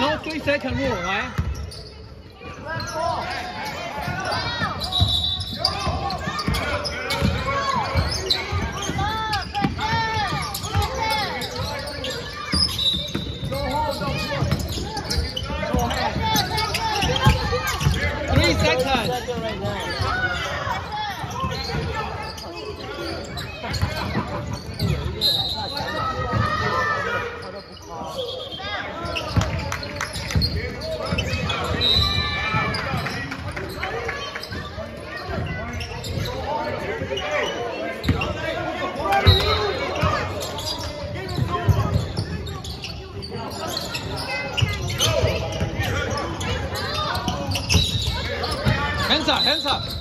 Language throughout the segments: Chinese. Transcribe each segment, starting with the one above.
No three second rule，来。Three seconds.，hands up，hands up。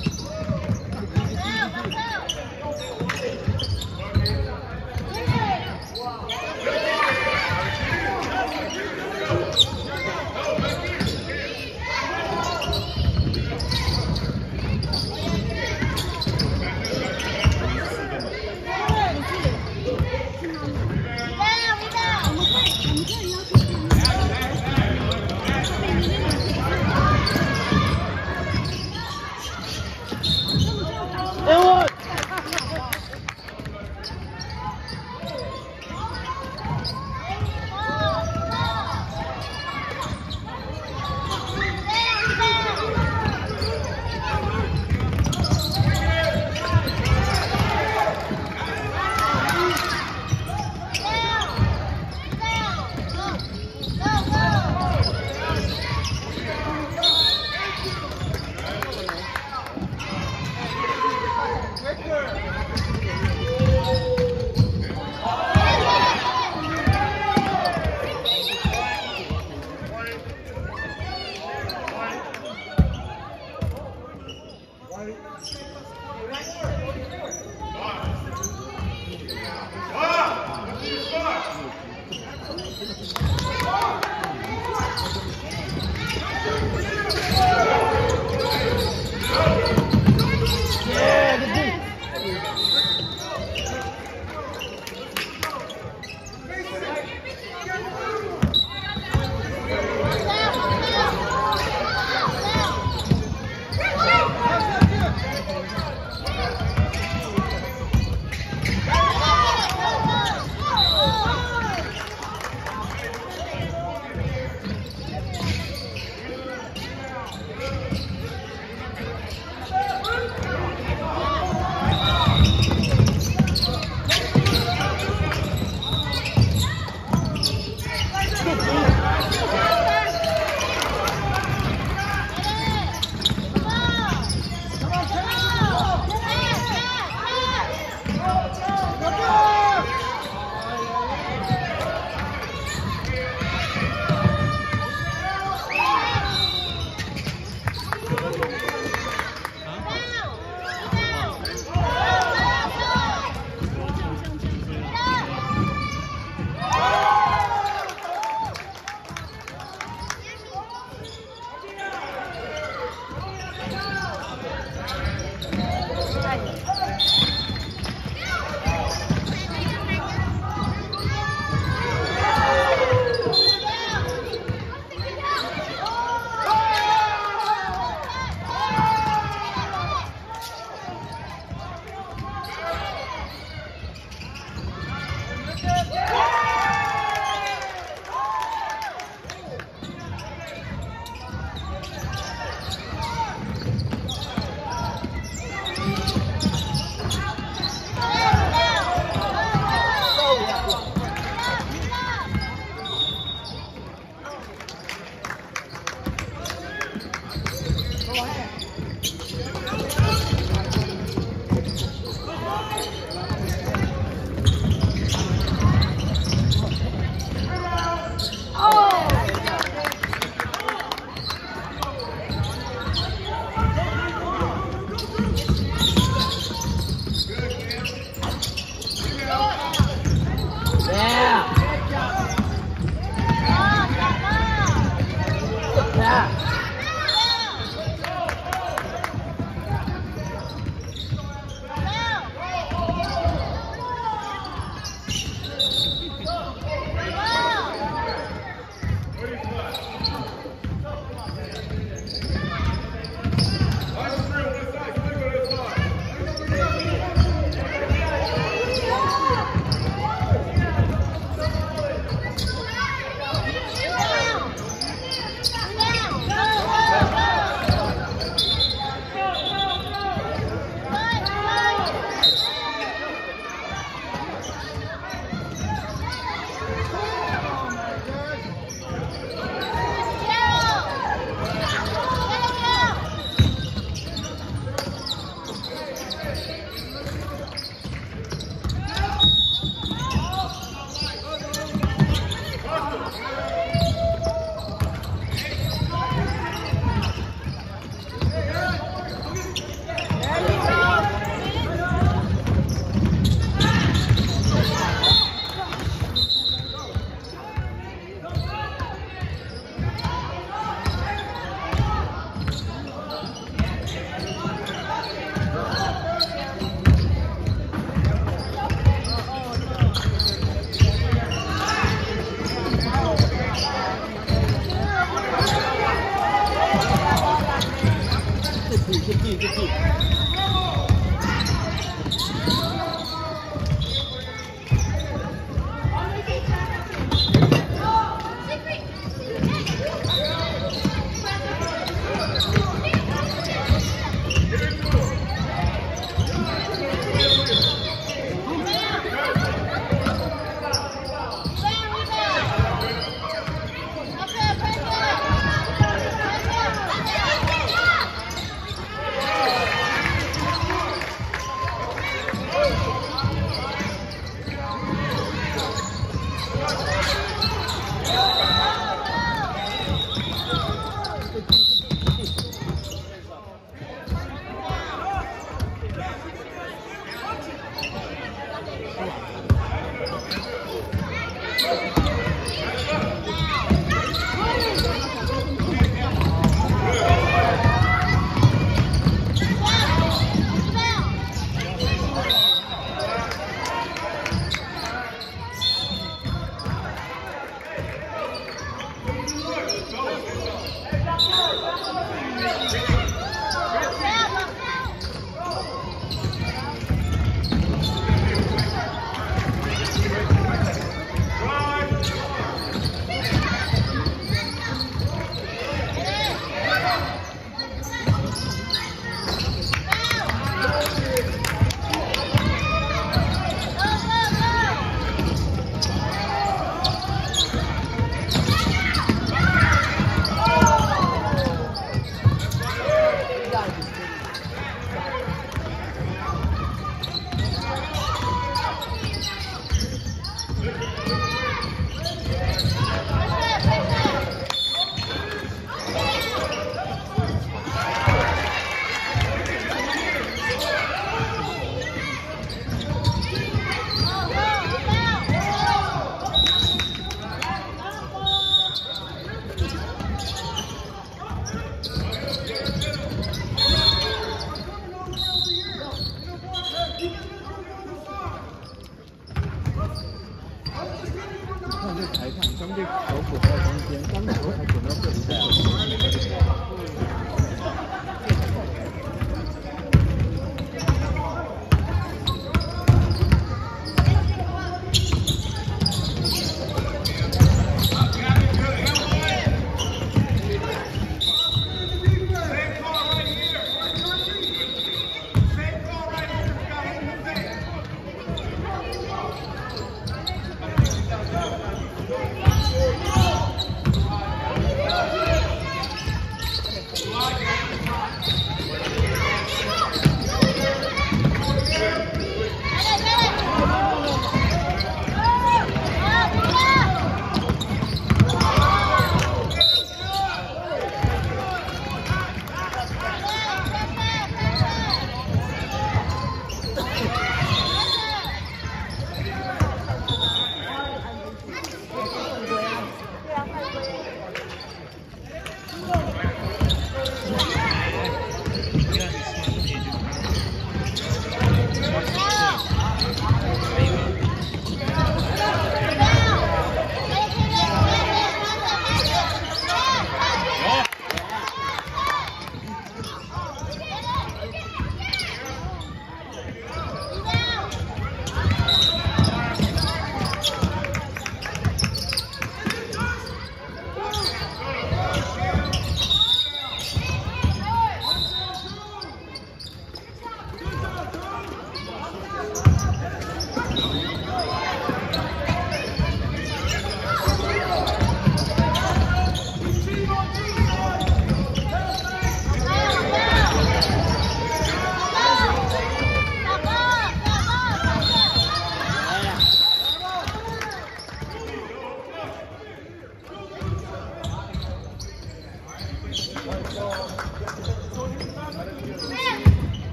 Yeah.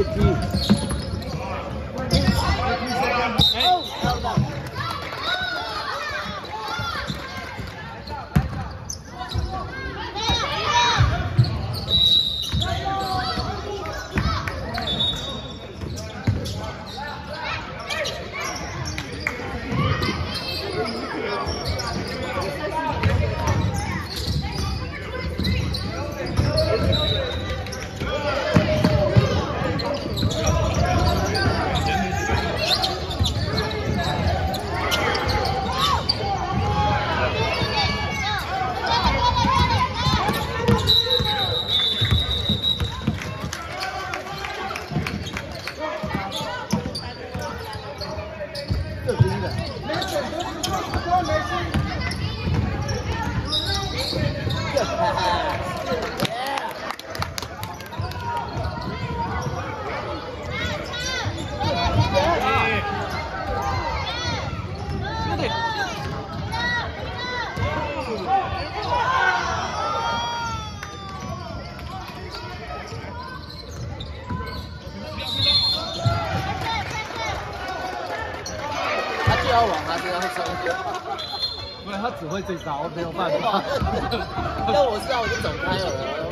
aqui. 要往他身上冲。因为 他只会这招，没有办法。那我知道，我就走开了。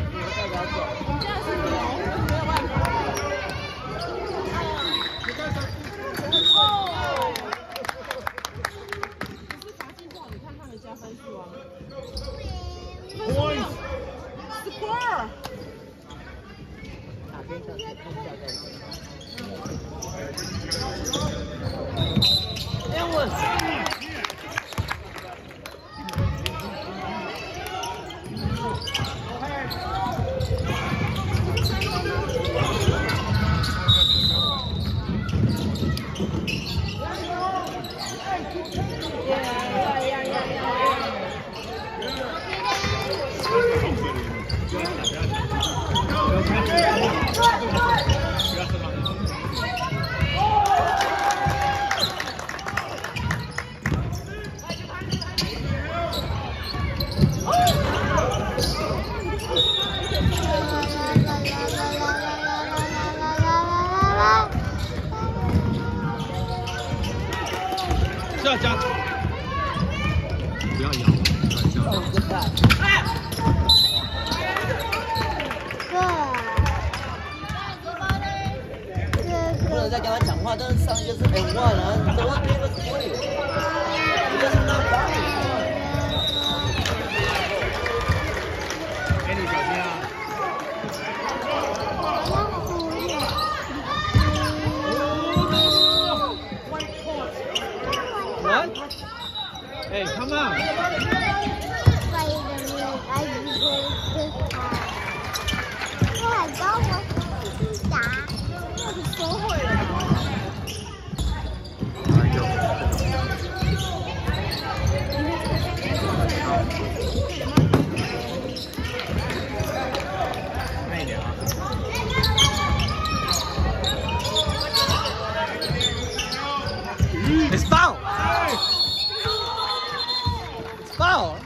在跟他讲话，但是上一个是 N one 啊，你怎么 It's foul. It's foul.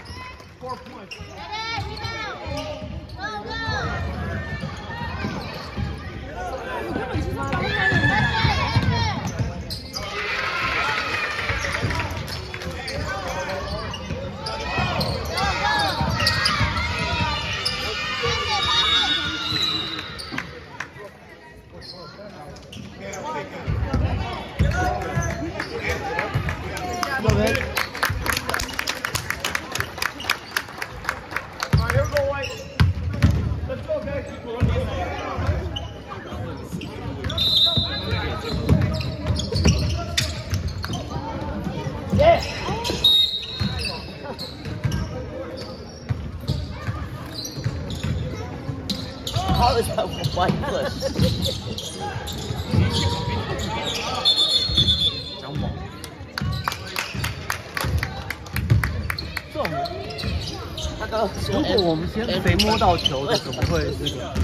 摸到球的，怎么会这个？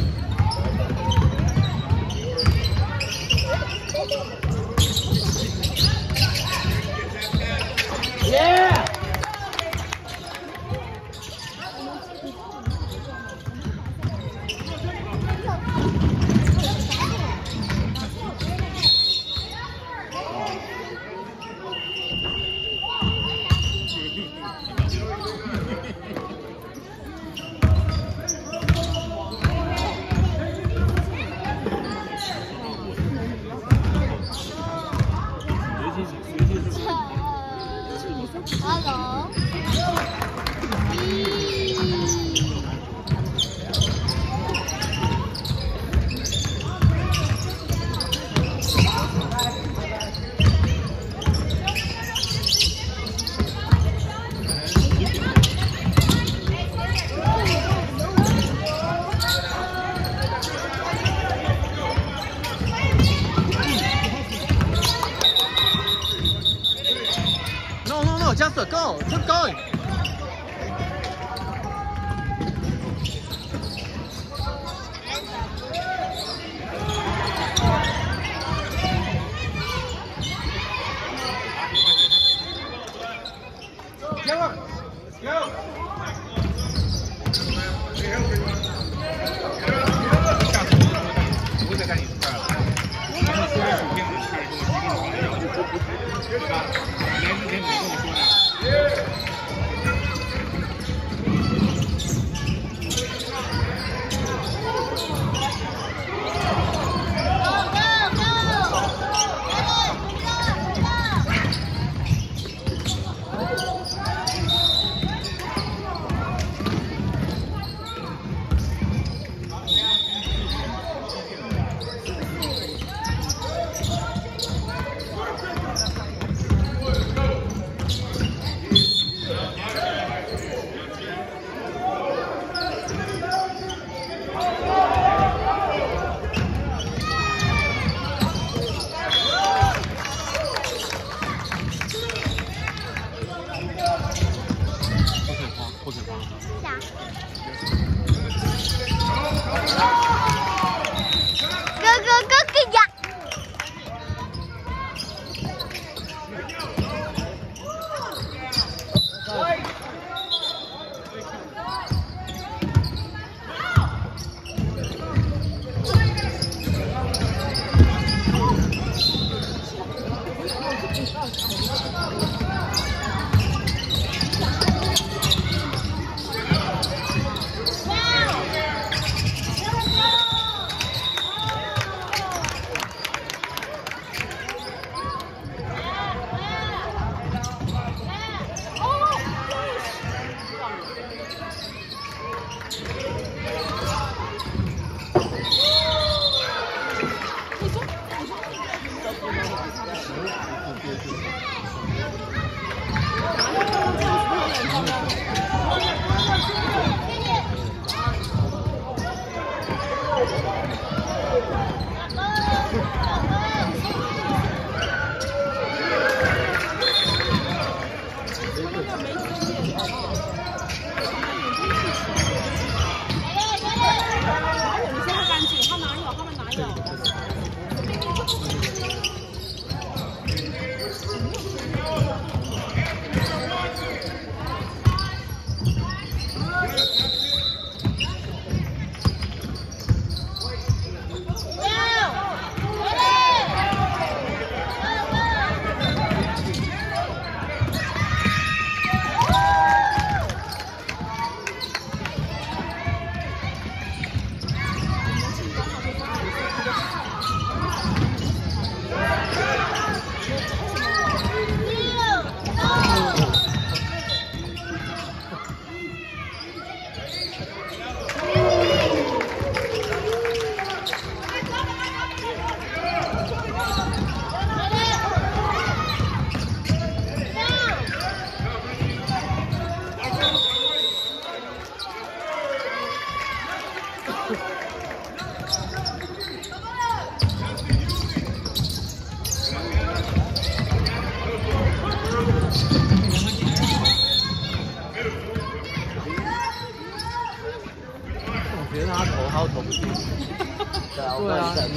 觉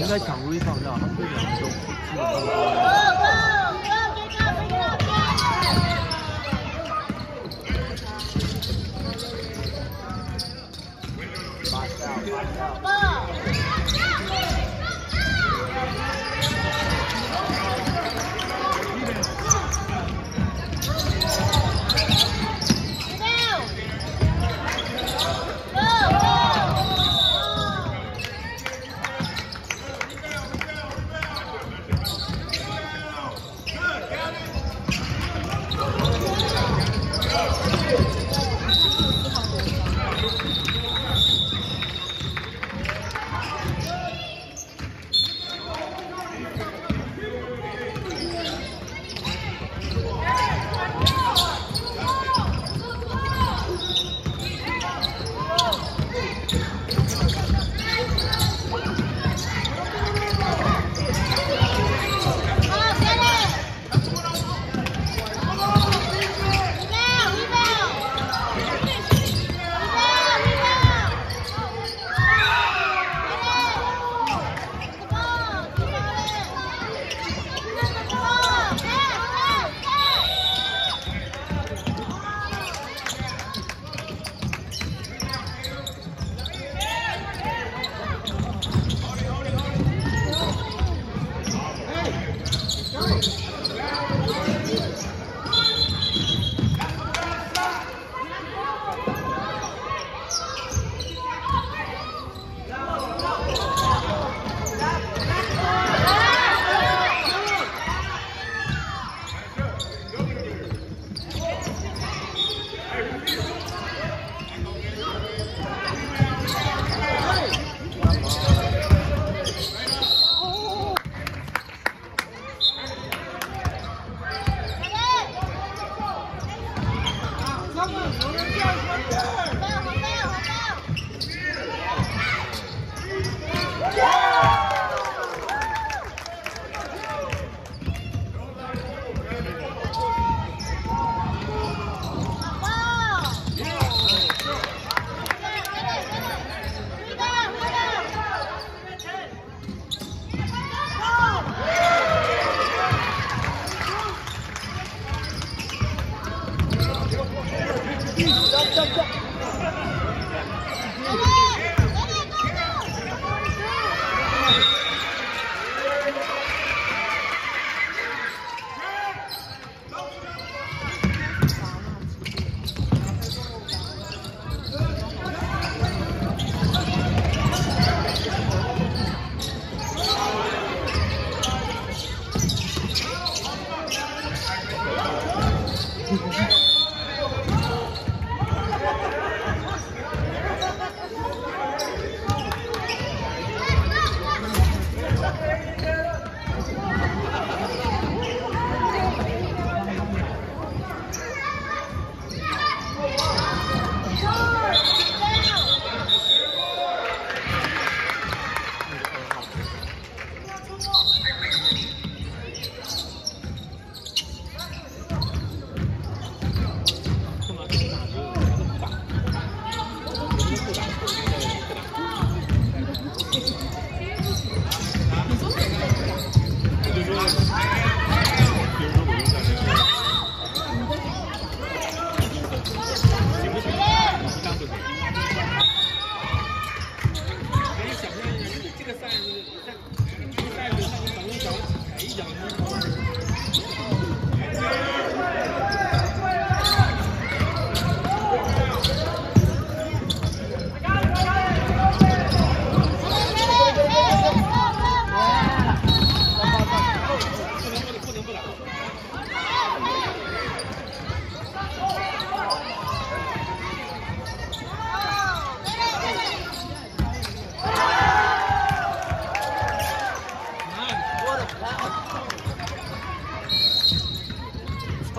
在抢出去放掉，他们这两个都基本上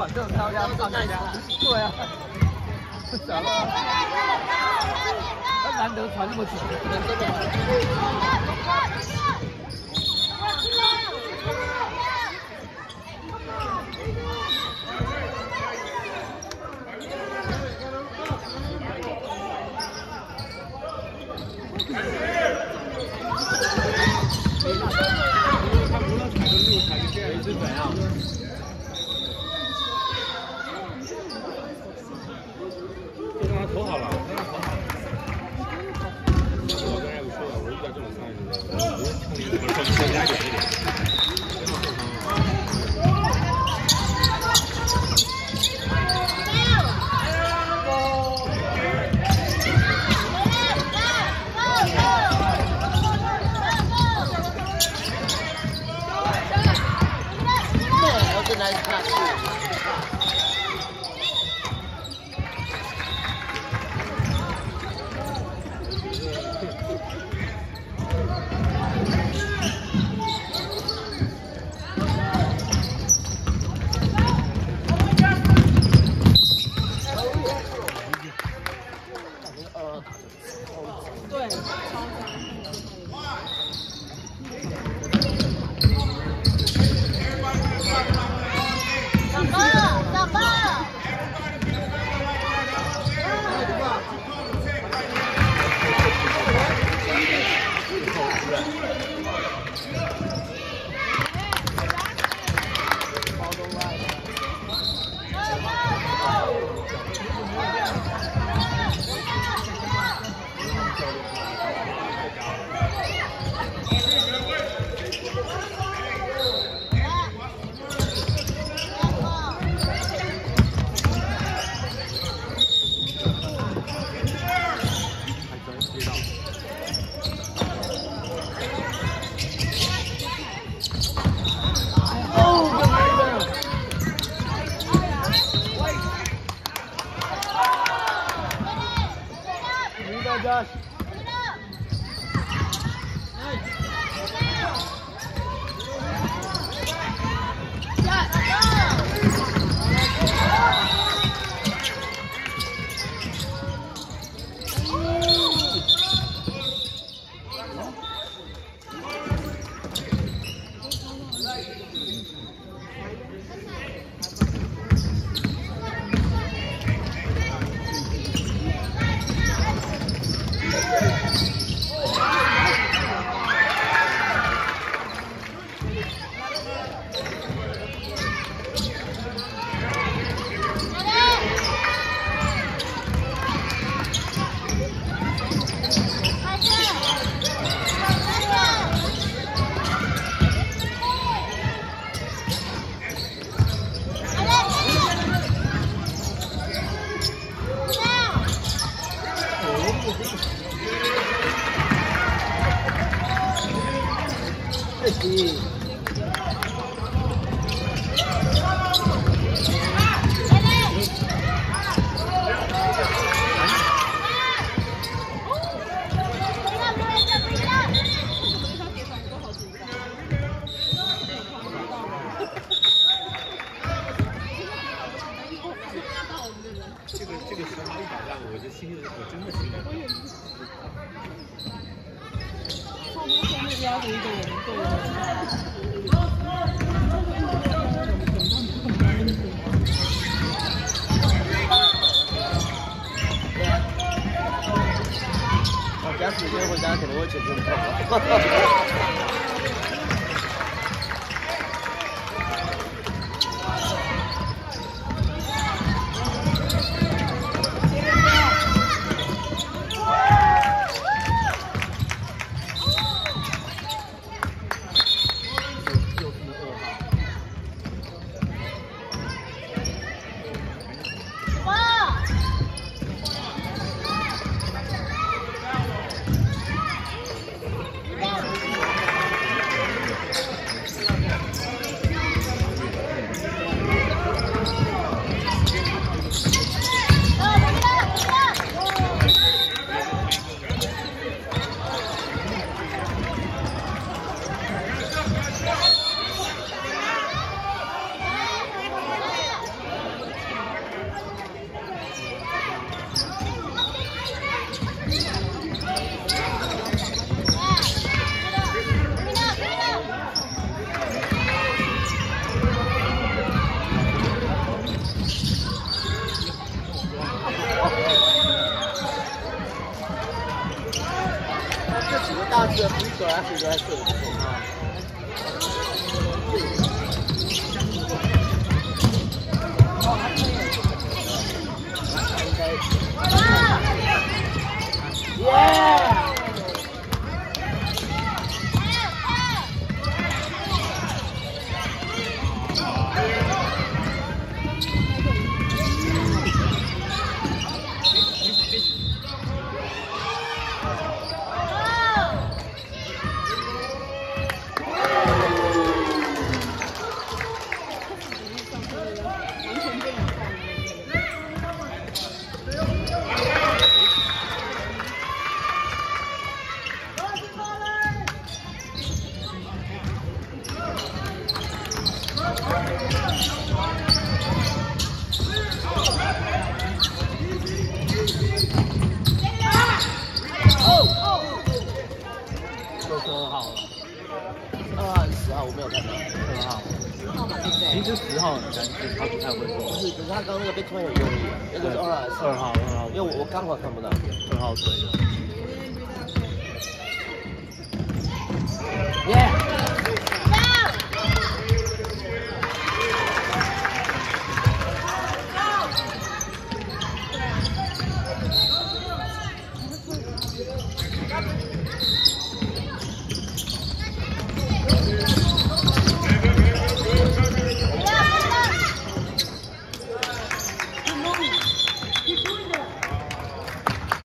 反正他家到家了，对啊，不小了。他难得传那么久，真的。Josh. Nice.